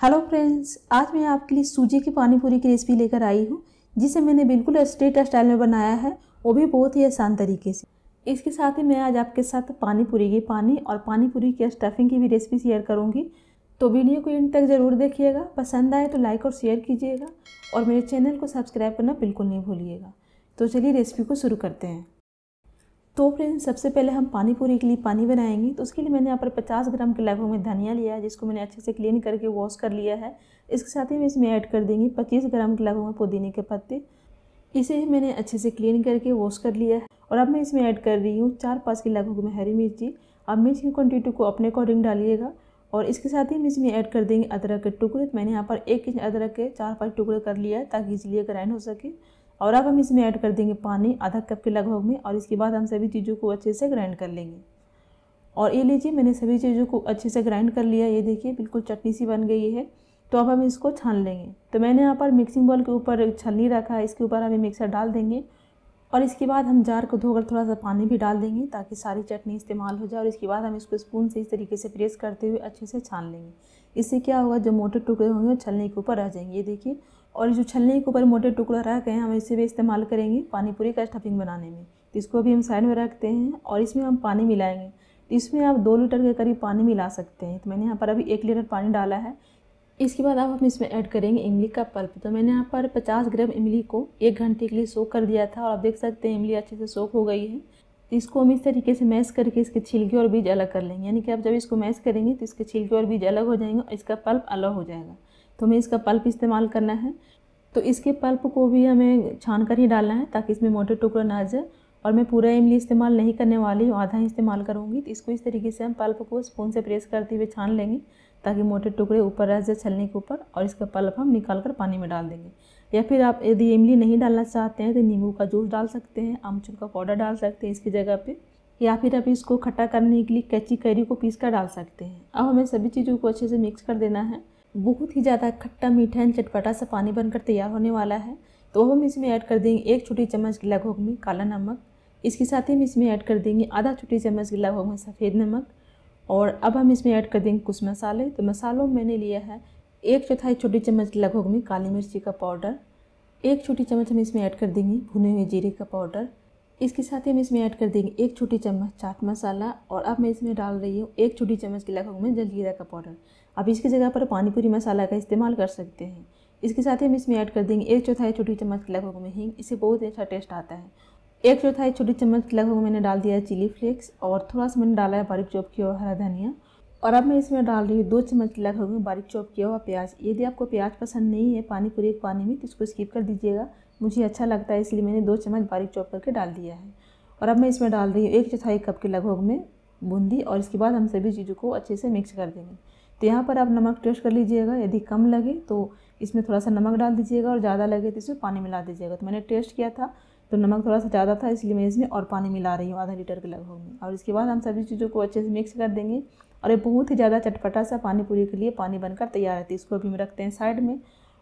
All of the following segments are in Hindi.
हेलो फ्रेंड्स आज मैं आपके लिए सूजी की पानी पूरी की रेसिपी लेकर आई हूँ, जिसे मैंने बिल्कुल स्ट्रेट स्टाइल में बनाया है, वो भी बहुत ही आसान तरीके से। इसके साथ ही मैं आज आपके साथ पानी पूरी की पानी और पानी पूरी की स्टफिंग की भी रेसिपी शेयर करूँगी। तो वीडियो को इन तक ज़रूर देखिएगा, पसंद आए तो लाइक और शेयर कीजिएगा और मेरे चैनल को सब्सक्राइब करना बिल्कुल नहीं भूलिएगा। तो चलिए रेसिपी को शुरू करते हैं। तो फ्रेंड्स, सबसे पहले हम पानी पूरी के लिए पानी बनाएँगे। तो उसके लिए मैंने यहाँ पर 50 ग्राम के लगभग में धनिया लिया है, जिसको मैंने अच्छे से क्लीन करके वॉश कर लिया है। इसके साथ ही मैं इसमें ऐड कर देंगी 25 ग्राम के लगभग में पुदीने के पत्ते। इसे मैंने अच्छे से क्लीन करके वॉश कर लिया है। और अब मैं इसमें ऐड कर रही हूँ चार पाँच के लगभग में हरी मिर्ची। अब मिर्च की क्वान्टिटी को अपने अकॉर्डिंग डालिएगा। और इसके साथ ही हम इसमें ऐड कर देंगे अदरक के टुकड़े। मैंने यहाँ पर एक इंच अदरक के चार पाँच टुकड़े कर लिया है, ताकि इसलिए ग्राइंड हो सके। और अब हम इसमें ऐड कर देंगे पानी आधा कप के लगभग में और इसके बाद हम सभी चीज़ों को अच्छे से ग्राइंड कर लेंगे। और ये लीजिए, मैंने सभी चीज़ों को अच्छे से ग्राइंड कर लिया। ये देखिए, बिल्कुल चटनी सी बन गई है। तो अब हम इसको छान लेंगे। तो मैंने यहाँ पर मिक्सिंग बॉल के ऊपर छलनी रखा है। इसके ऊपर हमें मिक्सर डाल देंगे। और इसके बाद हम जार को धोकर थोड़ा सा पानी भी डाल देंगे ताकि सारी चटनी इस्तेमाल हो जाए और इसके बाद हम इसको स्पून से इस तरीके से प्रेस करते हुए अच्छे से छान लेंगे। इससे क्या होगा, जो मोटे टुकड़े होंगे वो छलने के ऊपर रह जाएँगे। ये देखिए, और जो छलने के ऊपर मोटे टुकड़ा रह गए हम इसे भी इस्तेमाल करेंगे पानी पूरी का स्टफिंग बनाने में। तो इसको भी हम साइड में रखते हैं और इसमें हम पानी मिलाएँगे। तो इसमें आप दो लीटर के करीब पानी मिला सकते हैं। तो मैंने यहाँ पर अभी एक लीटर पानी डाला है। इसके बाद अब हम इसमें ऐड करेंगे इमली का पल्प। तो मैंने यहाँ पर 50 ग्राम इमली को एक घंटे के लिए सोख कर दिया था और आप देख सकते हैं इमली अच्छे से सोख हो गई है। तो इसको हम इस तरीके से मैश करके इसके छिलके और बीज अलग कर लेंगे। यानी कि आप जब इसको मैश करेंगे तो इसके छिलके और बीज अलग हो जाएँगे और इसका पल्प अलग हो जाएगा। तो हमें इसका पल्प इस्तेमाल करना है। तो इसके पल्प को भी हमें छान कर ही डालना है ताकि इसमें मोटे टुकड़े ना जाए। और मैं पूरा इमली इस्तेमाल नहीं करने वाली हूँ, आधा ही इस्तेमाल करूँगी। तो इसको इस तरीके से हम पल्प को स्पून से प्रेस करते हुए छान लेंगे। ताकि मोटे टुकड़े ऊपर रह जाए छलने के ऊपर और इसका पल्प हम निकाल कर पानी में डाल देंगे। या फिर आप यदि इमली नहीं डालना चाहते हैं तो नींबू का जूस डाल सकते हैं, आमचूर का पाउडर डाल सकते हैं इसकी जगह पे। या फिर आप इसको खट्टा करने के लिए कच्ची कैरी को पीस कर डाल सकते हैं। अब हमें सभी चीज़ों को अच्छे से मिक्स कर देना है। बहुत ही ज़्यादा खट्टा, मीठा एंड चटपटा सा पानी बनकर तैयार होने वाला है। तो हम इसमें ऐड कर देंगे एक छोटी चम्मच गिला घोग में काला नमक। इसके साथ ही हम इसमें ऐड कर देंगे आधा छोटी चम्मच गिला घोग में सफ़ेद नमक। और अब हम इसमें ऐड कर देंगे कुछ मसाले। तो मसालों मैंने लिया है एक चौथाई छोटी चम्मच लगभग में काली मिर्ची का पाउडर। एक छोटी चम्मच हम इसमें ऐड कर देंगे भुने हुए जीरे का पाउडर। इसके साथ ही हम इसमें ऐड कर देंगे एक छोटी चम्मच चाट मसाला और अब मैं इसमें डाल रही हूँ एक छोटी चम्मच के लगभग में जलजीरा का पाउडर। अब इसकी जगह पर पानीपुरी मसाला का इस्तेमाल कर सकते हैं। इसके साथ ही हम इसमें ऐड कर देंगे एक चौथाई छोटी चम्मच के लगभग में हींग। इससे बहुत अच्छा टेस्ट आता है। एक चौथाई छोटी चम्मच लगभग मैंने डाल दिया है चिली फ्लेक्स और थोड़ा सा मैंने डाला है बारीक चॉप किया हुआ हरा धनिया। और अब मैं इसमें डाल रही हूँ दो चम्मच लगभग में बारीक चॉप किया हुआ प्याज। यदि आपको प्याज पसंद नहीं है पानी पूरी पानी में तो इसको स्किप कर दीजिएगा। मुझे अच्छा लगता है, इसलिए मैंने दो चम्मच बारीक चॉप करके डाल दिया है। और अब मैं इसमें डाल रही हूँ एक चौथाई कप के लगभग में बूंदी और इसके बाद हम सभी चीज़ों को अच्छे से मिक्स कर देंगे। तो यहाँ पर आप नमक टेस्ट कर लीजिएगा, यदि कम लगे तो इसमें थोड़ा सा नमक डाल दीजिएगा और ज़्यादा लगे तो इसमें पानी मिला दीजिएगा। तो मैंने टेस्ट किया था तो नमक थोड़ा सा ज़्यादा था, इसलिए मैं इसमें और पानी मिला रही हूँ, आधा लीटर के लगभग में। और इसके बाद हम सभी चीज़ों को अच्छे से मिक्स कर देंगे और ये बहुत ही ज़्यादा चटपटा सा पानी पूरी के लिए पानी बनकर तैयार रहती है। इसको अभी हम रखते हैं साइड में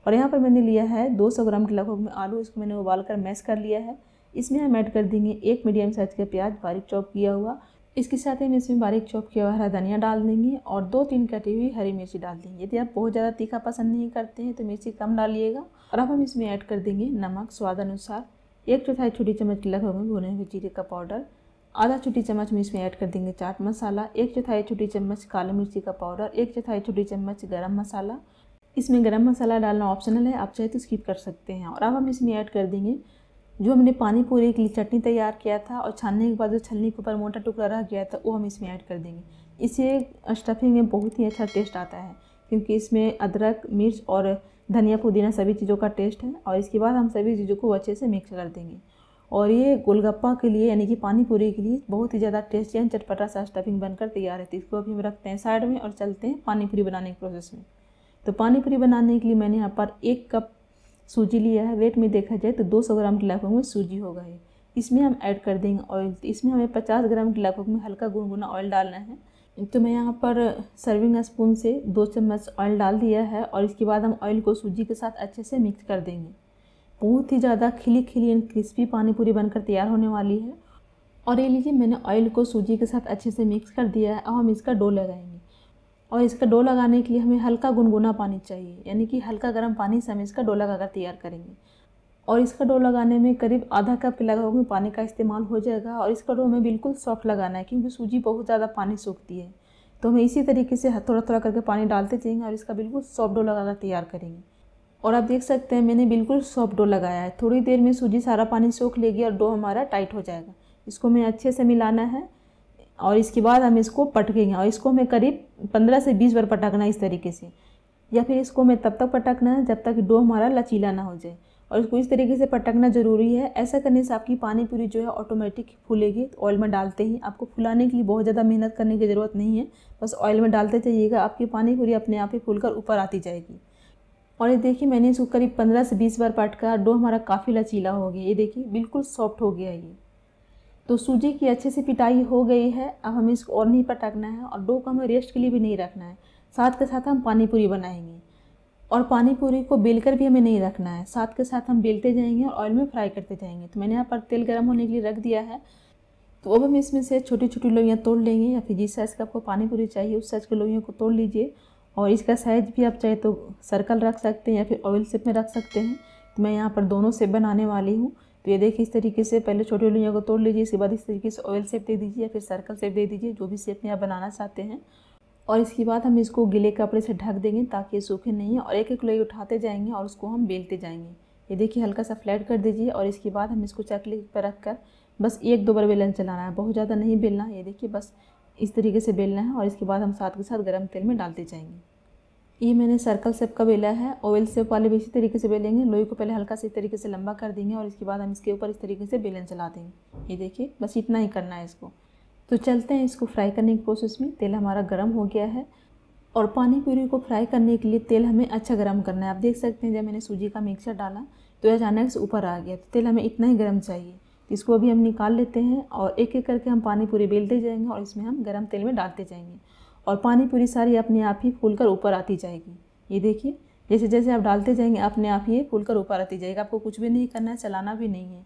और यहाँ पर मैंने लिया है 200 ग्राम के लगभग में आलू। इसको मैंने उबाल कर मैश कर लिया है। इसमें हम ऐड कर देंगे एक मीडियम साइज़ का प्याज, बारीक चॉप किया हुआ। इसके साथ ही हम इसमें बारीक चॉप किया हुआ हरा धनिया डाल देंगे और दो तीन कटी हुई हरी मिर्ची डाल देंगे। यदि आप बहुत ज़्यादा तीखा पसंद नहीं करते हैं तो मिर्ची कम डालिएगा। और अब हम इसमें ऐड कर देंगे नमक स्वाद अनुसार एक चौथाई छोटी चम्मच लगभग में भुने हुए जीरे का पाउडर। आधा छोटी चम्मच में इसमें ऐड कर देंगे चाट मसाला। एक चौथाई छोटी चम्मच काली मिर्ची का पाउडर। एक चौथाई छोटी चम्मच गरम मसाला। इसमें गरम मसाला डालना ऑप्शनल है, आप चाहे तो स्किप कर सकते हैं। और अब हम इसमें ऐड कर देंगे जो हमने पानी पूरी के लिए चटनी तैयार किया था और छानने के बाद जो छलनी के ऊपर मोटा टुकड़ा रह गया था, वो हम इसमें ऐड कर देंगे। इससे स्टफिंग में बहुत ही अच्छा टेस्ट आता है, क्योंकि इसमें अदरक, मिर्च और धनिया, पुदीना सभी चीज़ों का टेस्ट है और इसके बाद हम सभी चीज़ों को अच्छे से मिक्स कर देंगे। और ये गोलगप्पा के लिए, यानी कि पानी पूरी के लिए बहुत ही ज़्यादा टेस्टी एंड चटपटा सा स्टफिंग बनकर तैयार है। तो इसको अभी हम रखते हैं साइड में और चलते हैं पानी पूरी बनाने के प्रोसेस में। तो पानी पूरी बनाने के लिए मैंने यहाँ पर एक कप सूजी लिया है। वेट में देखा जाए तो 200 ग्राम के लगभग में सूजी होगा ये। इसमें हम ऐड कर देंगे ऑयल इसमें हमें 50 ग्राम के लगभग में हल्का गुनगुना ऑयल डालना है। तो मैं यहाँ पर सर्विंग स्पून से दो चम्मच ऑयल डाल दिया है और इसके बाद हम ऑयल को सूजी के साथ अच्छे से मिक्स कर देंगे। बहुत ही ज़्यादा खिली खिली एंड क्रिस्पी पानी पूरी बनकर तैयार होने वाली है। और ये लीजिए, मैंने ऑयल को सूजी के साथ अच्छे से मिक्स कर दिया है। अब हम इसका डो लगाएँगे। और इसका डो लगाने के लिए हमें हल्का गुनगुना पानी चाहिए, यानी कि हल्का गर्म पानी से हम इसका डो लगाकर तैयार करेंगे। और इसका डो लगाने में करीब आधा कप के लगा हुआ पानी का इस्तेमाल हो जाएगा। और इसका डो हमें बिल्कुल सॉफ्ट लगाना है, क्योंकि सूजी बहुत ज़्यादा पानी सूखती है। तो हमें इसी तरीके से थोड़ा थोड़ा करके पानी डालते जाएँगे और इसका बिल्कुल सॉफ्ट डो लगाकर तैयार करेंगे। और आप देख सकते हैं, मैंने बिल्कुल सॉफ्ट डो लगाया है। थोड़ी देर में सूजी सारा पानी सोख लेगी और डो हमारा टाइट हो जाएगा। इसको हमें अच्छे से मिलाना है और इसके बाद हम इसको पटकेंगे। और इसको हमें करीब पंद्रह से बीस बार पटकना है इस तरीके से। या फिर इसको हमें तब तक पटकना है जब तक डो हमारा लचीला ना हो जाए। और इसको इस तरीके से पटकना ज़रूरी है। ऐसा करने से आपकी पानी पूरी जो है ऑटोमेटिक फूलेगी तो ऑयल में डालते ही। आपको फुलाने के लिए बहुत ज़्यादा मेहनत करने की ज़रूरत नहीं है। बस ऑयल में डालते जाइएगा, आपकी पानी पूरी अपने आप ही फूल ऊपर आती जाएगी। और ये देखिए, मैंने इसको करीब पंद्रह से बीस बार पटका डो हमारा काफ़ी लचीला हो गया। ये देखिए, बिल्कुल सॉफ्ट हो गया ये। तो सूजी की अच्छे से पिटाई हो गई है। अब हमें इसको और नहीं पटकना है और डो को हमें रेस्ट के लिए भी नहीं रखना है। साथ के साथ हम पानी पूरी बनाएँगे। और पानी पूरी को बेलकर भी हमें नहीं रखना है। साथ के साथ हम बेलते जाएँगे और ऑयल में फ्राई करते जाएँगे। तो मैंने यहाँ पर तेल गर्म होने के लिए रख दिया है। तो अब हम इसमें से छोटी छोटी लोइयाँ तोड़ लेंगे या फिर जिस साइज़ का आपको पानी पूरी चाहिए उस साइज़ की लोइयों को तोड़ लीजिए। और इसका साइज़ भी आप चाहे तो सर्कल रख सकते हैं या फिर ऑयल सेप में रख सकते हैं। तो मैं यहाँ पर दोनों सेप बनाने वाली हूँ। तो ये देखिए इस तरीके से पहले छोटी लोइयों को तोड़ लीजिए, इसके बाद इस तरीके से ऑयल सेप दे दीजिए या फिर सर्कल सेप दे दीजिए, जो भी सेप में आप बनाना चाहते हैं। और इसके बाद हम इसको गीले कपड़े से ढक देंगे ताकि ये सूखे नहीं और एक एक लोई उठाते जाएँगे और उसको हम बेलते जाएँगे। ये देखिए हल्का सा फ्लैट कर दीजिए और इसके बाद हम इसको चकली पर रख कर बस एक दो बार बेलन चलाना है। बहुत ज़्यादा नहीं बेलना ये देखिए बस इस तरीके से बेलना है और इसके बाद हम साथ के साथ गर्म तेल में डालते जाएँगे। ये मैंने सर्कल सेप का बेला है। ऑयल सेप वाले भी इसी तरीके से बेलेंगे। लोई को पहले हल्का से इस तरीके से लंबा कर देंगे और इसके बाद हम इसके ऊपर इस तरीके से बेलन चला देंगे। ये देखिए बस इतना ही करना है इसको। तो चलते हैं इसको फ्राई करने की प्रोसेस में। तेल हमारा गर्म हो गया है और पानी पूरी को फ्राई करने के लिए तेल हमें अच्छा गर्म करना है। आप देख सकते हैं, जब मैंने सूजी का मिक्सर डाला तो यह अचानक से ऊपर आ गया। तो तेल हमें इतना ही गर्म चाहिए। तो इसको अभी हम निकाल लेते हैं और एक एक करके हम पानी पूरी बेलते जाएँगे और इसमें हम गर्म तेल में डालते जाएँगे। और पानी पूरी सारी अपने आप ही फूल कर ऊपर आती जाएगी। ये देखिए जैसे जैसे आप डालते जाएँगे, अपने आप ही फूल कर ऊपर आती जाएगी। आपको कुछ भी नहीं करना है, चलाना भी नहीं है।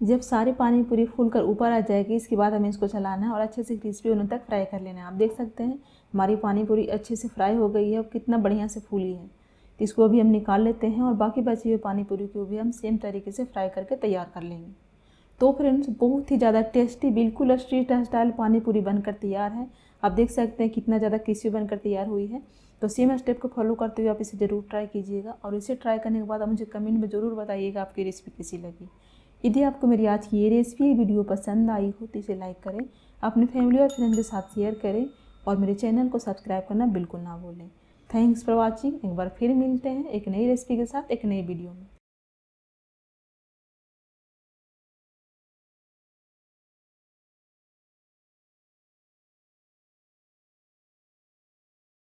जब सारे पानी पूरी फूल कर ऊपर आ जाएगी, इसके बाद हमें इसको चलाना है और अच्छे से क्रिस्पी होने तक फ्राई कर लेना है। आप देख सकते हैं, हमारी पानी पूरी अच्छे से फ्राई हो गई है और कितना बढ़िया से फूली है। तो इसको अभी हम निकाल लेते हैं और बाकी बची हुई पानी पूरी को भी हम सेम तरीके से फ्राई करके तैयार कर लेंगे। तो फ्रेंड्स बहुत ही ज़्यादा टेस्टी बिल्कुल स्ट्रीट स्टाइल पानी पूरी बनकर तैयार है। आप देख सकते हैं कितना ज़्यादा क्रिस्पी बनकर तैयार हुई है। तो सेम स्टेप को फॉलो करते हुए आप इसे ज़रूर ट्राई कीजिएगा और इसे ट्राई करने के बाद आप मुझे कमेंट में ज़रूर बताइएगा आपकी रेसिपी कैसी लगी। यदि आपको मेरी आज की ये रेसिपी वीडियो पसंद आई हो तो इसे लाइक करें, अपने फैमिली और फ्रेंड के साथ शेयर करें और मेरे चैनल को सब्सक्राइब करना बिल्कुल ना भूलें। थैंक्स फॉर वॉचिंग एक बार फिर मिलते हैं एक नई रेसिपी के साथ, एक नई वीडियो में।